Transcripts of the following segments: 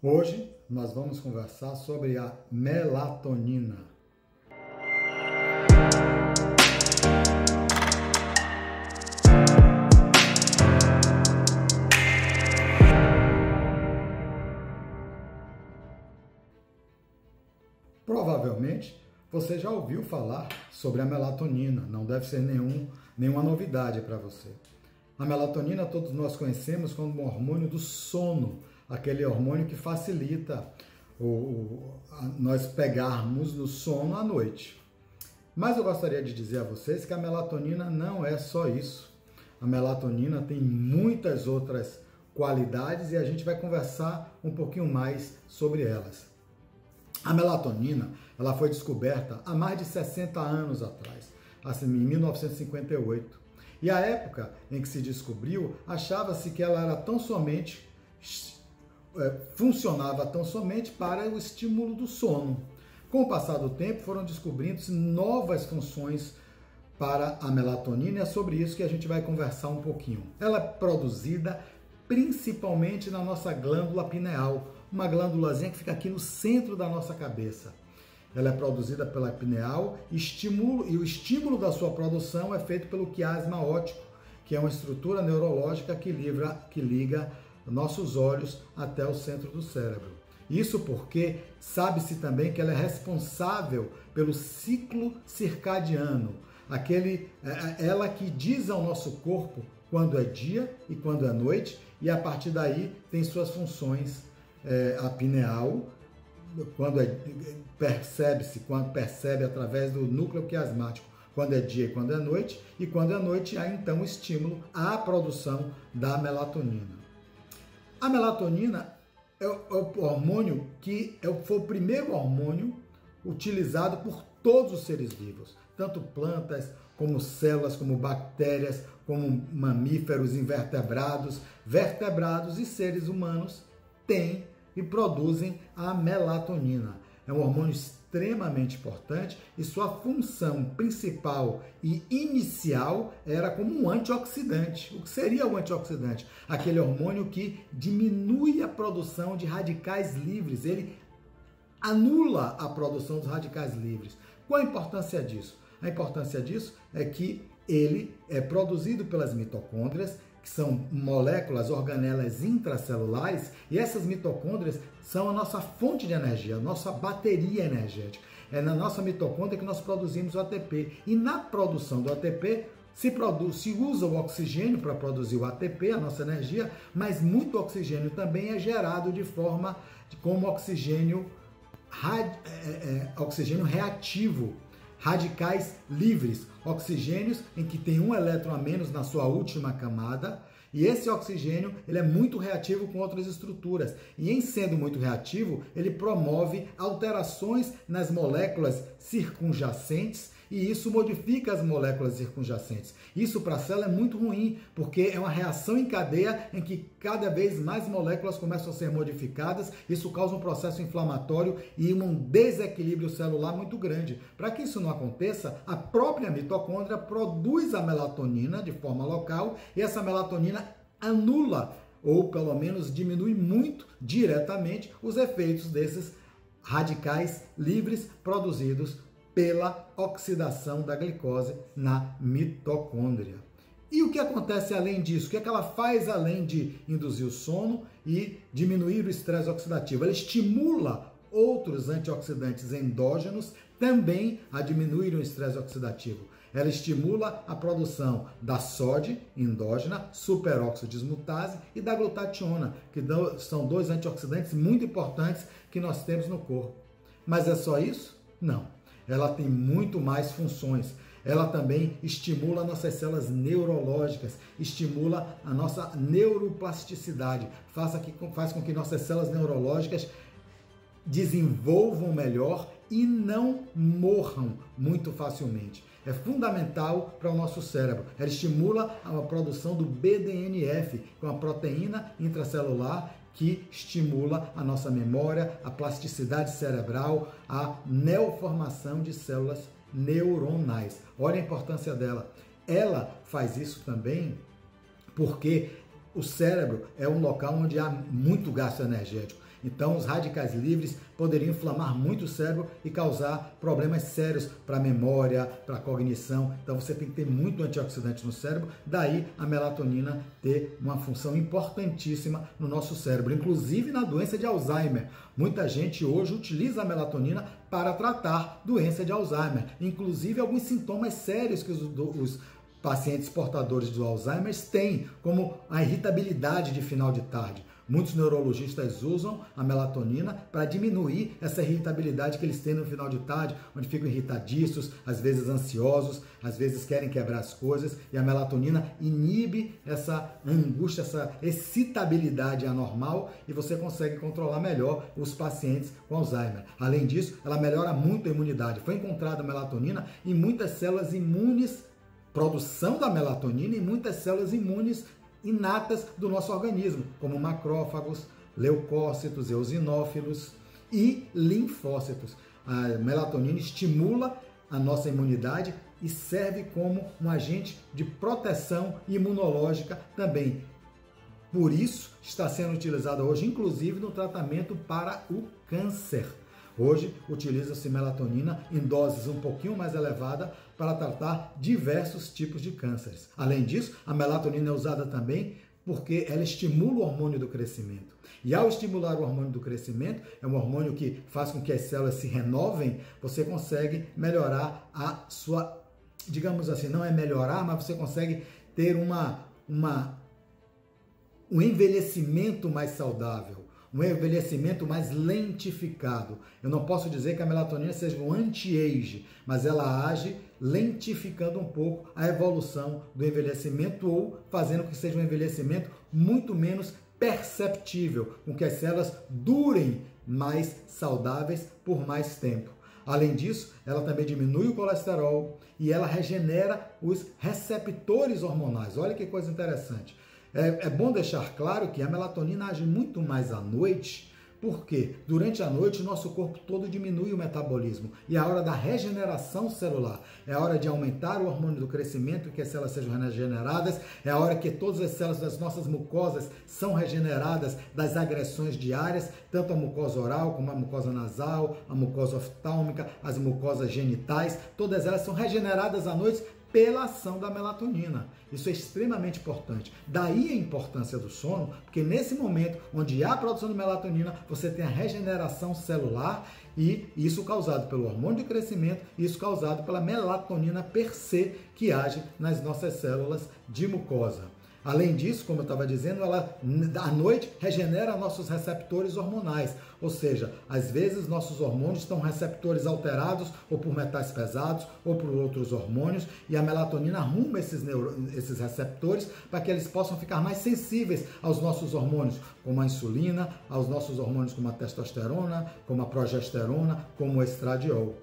Hoje nós vamos conversar sobre a melatonina. Provavelmente você já ouviu falar sobre a melatonina, não deve ser nenhum, nenhuma novidade para você. A melatonina todos nós conhecemos como um hormônio do sono, aquele hormônio que facilita o, o nós pegarmos no sono à noite. Mas eu gostaria de dizer a vocês que a melatonina não é só isso. A melatonina tem muitas outras qualidades e a gente vai conversar um pouquinho mais sobre elas. A melatonina ela foi descoberta há mais de 60 anos atrás, assim, em 1958. E a época em que se descobriu, achava-se que ela era tão somente funcionava tão somente para o estímulo do sono. Com o passar do tempo, foram descobrindo-se novas funções para a melatonina e é sobre isso que a gente vai conversar um pouquinho. Ela é produzida principalmente na nossa glândula pineal, uma glândulazinha que fica aqui no centro da nossa cabeça. Ela é produzida pela pineal estímulo, e o estímulo da sua produção é feito pelo quiasma óptico, que é uma estrutura neurológica que, livra, que liga nossos olhos até o centro do cérebro. Isso porque sabe-se também que ela é responsável pelo ciclo circadiano, aquele, é, é, ela que diz ao nosso corpo quando é dia e quando é noite, e a partir daí tem suas funções é, a pineal, quando é, percebe-se, quando percebe através do núcleo quiasmático, quando é dia e quando é noite, e quando é noite há então estímulo à produção da melatonina. A melatonina é o, é o hormônio que é, foi o primeiro hormônio utilizado por todos os seres vivos, tanto plantas como células, como bactérias, como mamíferos, invertebrados, vertebrados e seres humanos têm e produzem a melatonina. É um hormônio extremamente importante e sua função principal e inicial era como um antioxidante. O que seria o antioxidante? Aquele hormônio que diminui a produção de radicais livres, ele anula a produção dos radicais livres. Qual a importância disso? A importância disso é que ele é produzido pelas mitocôndrias são moléculas, organelas intracelulares, e essas mitocôndrias são a nossa fonte de energia, a nossa bateria energética. É na nossa mitocôndria que nós produzimos o ATP. E na produção do ATP, se, produz, se usa o oxigênio para produzir o ATP, a nossa energia, mas muito oxigênio também é gerado de forma como oxigênio, é, é, oxigênio reativo, radicais livres, oxigênios em que tem um elétron a menos na sua última camada, e esse oxigênio ele é muito reativo com outras estruturas. E em sendo muito reativo, ele promove alterações nas moléculas circunjacentes e isso modifica as moléculas circunjacentes. Isso para a célula é muito ruim, porque é uma reação em cadeia em que cada vez mais moléculas começam a ser modificadas, isso causa um processo inflamatório e um desequilíbrio celular muito grande. Para que isso não aconteça, a própria mitocôndria produz a melatonina de forma local e essa melatonina anula ou pelo menos diminui muito diretamente os efeitos desses radicais livres produzidos pela oxidação da glicose na mitocôndria. E o que acontece além disso? O que, é que ela faz além de induzir o sono e diminuir o estresse oxidativo? Ela estimula outros antioxidantes endógenos também a diminuir o estresse oxidativo. Ela estimula a produção da sódio endógena, superóxido dismutase e da glutationa, que são dois antioxidantes muito importantes que nós temos no corpo. Mas é só isso? Não ela tem muito mais funções. Ela também estimula nossas células neurológicas, estimula a nossa neuroplasticidade, faz, que, faz com que nossas células neurológicas desenvolvam melhor e não morram muito facilmente. É fundamental para o nosso cérebro. Ela estimula a produção do BDNF, que é uma proteína intracelular que estimula a nossa memória, a plasticidade cerebral, a neoformação de células neuronais. Olha a importância dela. Ela faz isso também porque o cérebro é um local onde há muito gasto energético. Então, os radicais livres poderiam inflamar muito o cérebro e causar problemas sérios para a memória, para a cognição. Então, você tem que ter muito antioxidante no cérebro. Daí, a melatonina ter uma função importantíssima no nosso cérebro, inclusive na doença de Alzheimer. Muita gente hoje utiliza a melatonina para tratar doença de Alzheimer, inclusive alguns sintomas sérios que os, os pacientes portadores do Alzheimer têm, como a irritabilidade de final de tarde. Muitos neurologistas usam a melatonina para diminuir essa irritabilidade que eles têm no final de tarde, onde ficam irritadiços, às vezes ansiosos, às vezes querem quebrar as coisas, e a melatonina inibe essa angústia, essa excitabilidade anormal e você consegue controlar melhor os pacientes com Alzheimer. Além disso, ela melhora muito a imunidade. Foi encontrada melatonina em muitas células imunes produção da melatonina em muitas células imunes inatas do nosso organismo, como macrófagos, leucócitos, eosinófilos e linfócitos. A melatonina estimula a nossa imunidade e serve como um agente de proteção imunológica também. Por isso, está sendo utilizada hoje, inclusive, no tratamento para o câncer. Hoje, utiliza-se melatonina em doses um pouquinho mais elevadas para tratar diversos tipos de cânceres. Além disso, a melatonina é usada também porque ela estimula o hormônio do crescimento. E ao estimular o hormônio do crescimento, é um hormônio que faz com que as células se renovem, você consegue melhorar a sua, digamos assim, não é melhorar, mas você consegue ter uma, uma um envelhecimento mais saudável um envelhecimento mais lentificado. Eu não posso dizer que a melatonina seja um anti-age, mas ela age lentificando um pouco a evolução do envelhecimento ou fazendo que seja um envelhecimento muito menos perceptível, com que as células durem mais saudáveis por mais tempo. Além disso, ela também diminui o colesterol e ela regenera os receptores hormonais. Olha que coisa interessante. É, é bom deixar claro que a melatonina age muito mais à noite, porque durante a noite nosso corpo todo diminui o metabolismo e é a hora da regeneração celular, é a hora de aumentar o hormônio do crescimento, que as células sejam regeneradas, é a hora que todas as células das nossas mucosas são regeneradas das agressões diárias, tanto a mucosa oral como a mucosa nasal, a mucosa oftálmica, as mucosas genitais, todas elas são regeneradas à noite pela ação da melatonina. Isso é extremamente importante. Daí a importância do sono, porque nesse momento onde há produção de melatonina, você tem a regeneração celular e isso causado pelo hormônio de crescimento, isso causado pela melatonina per se que age nas nossas células de mucosa. Além disso, como eu estava dizendo, ela à noite regenera nossos receptores hormonais, ou seja, às vezes nossos hormônios estão receptores alterados ou por metais pesados ou por outros hormônios e a melatonina arruma esses, neuro, esses receptores para que eles possam ficar mais sensíveis aos nossos hormônios, como a insulina, aos nossos hormônios como a testosterona, como a progesterona, como o estradiol.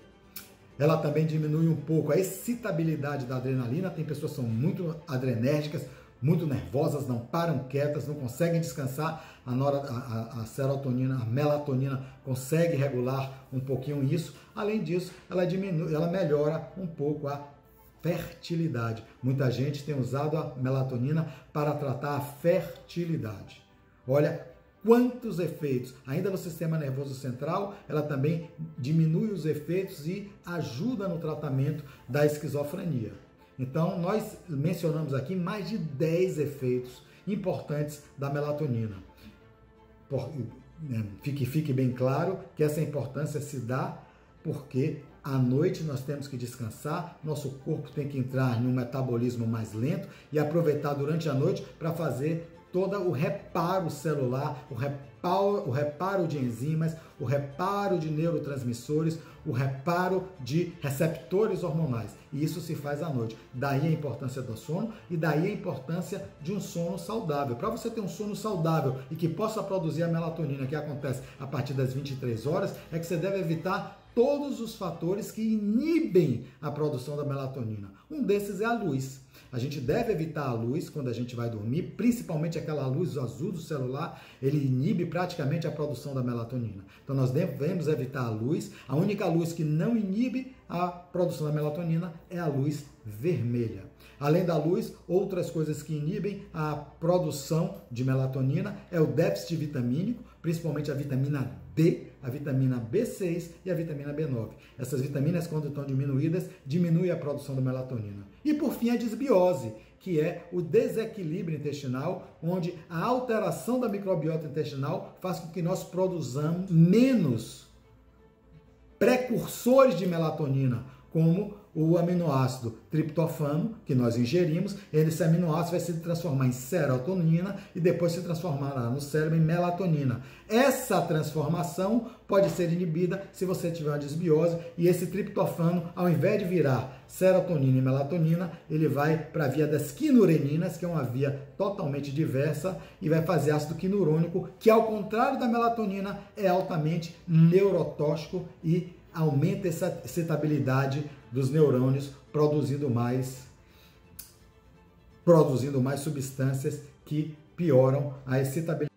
Ela também diminui um pouco a excitabilidade da adrenalina. Tem pessoas que são muito adrenérgicas, muito nervosas, não param quietas, não conseguem descansar. A, nora, a, a, serotonina, a melatonina consegue regular um pouquinho isso. Além disso, ela diminui, ela melhora um pouco a fertilidade. Muita gente tem usado a melatonina para tratar a fertilidade. Olha quantos efeitos. Ainda no sistema nervoso central, ela também diminui os efeitos e ajuda no tratamento da esquizofrenia. Então, nós mencionamos aqui mais de 10 efeitos importantes da melatonina. Por, né, fique, fique bem claro que essa importância se dá porque à noite nós temos que descansar, nosso corpo tem que entrar em um metabolismo mais lento e aproveitar durante a noite para fazer todo o reparo celular, o reparo, o reparo de enzimas, o reparo de neurotransmissores, o reparo de receptores hormonais. E isso se faz à noite. Daí a importância do sono e daí a importância de um sono saudável. Para você ter um sono saudável e que possa produzir a melatonina que acontece a partir das 23 horas, é que você deve evitar todos os fatores que inibem a produção da melatonina. Um desses é a luz. A gente deve evitar a luz quando a gente vai dormir, principalmente aquela luz azul do celular, ele inibe praticamente a produção da melatonina. Então nós devemos evitar a luz. A única luz que não inibe a produção da melatonina é a luz vermelha. Além da luz, outras coisas que inibem a produção de melatonina é o déficit vitamínico, principalmente a vitamina D, a vitamina B6 e a vitamina B9. Essas vitaminas, quando estão diminuídas, diminuem a produção da melatonina. E por fim, a desbiose, que é o desequilíbrio intestinal, onde a alteração da microbiota intestinal faz com que nós produzamos menos precursores de melatonina, como o aminoácido triptofano que nós ingerimos, esse aminoácido vai se transformar em serotonina e depois se transformará no cérebro em melatonina. Essa transformação pode ser inibida se você tiver uma desbiose e esse triptofano, ao invés de virar serotonina e melatonina, ele vai para a via das quinureninas, que é uma via totalmente diversa e vai fazer ácido quinurônico, que ao contrário da melatonina é altamente neurotóxico e aumenta essa excitabilidade dos neurônios, produzindo mais produzindo mais substâncias que pioram a excitabilidade